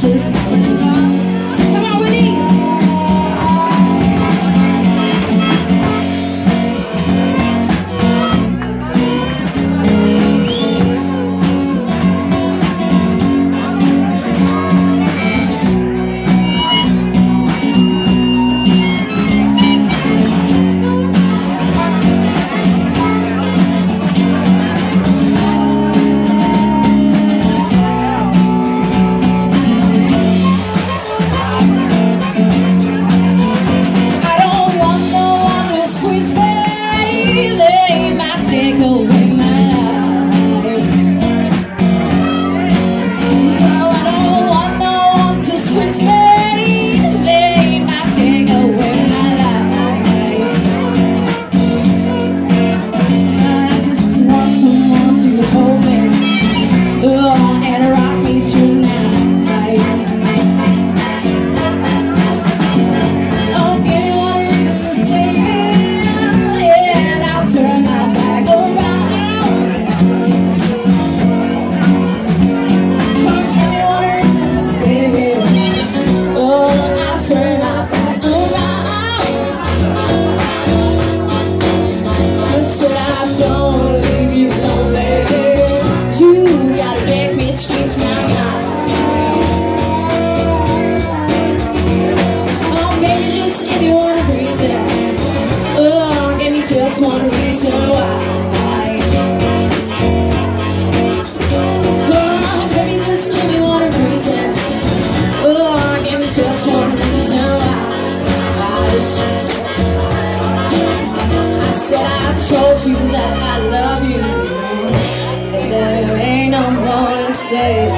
she's told you that I love you, and there ain't no more to say.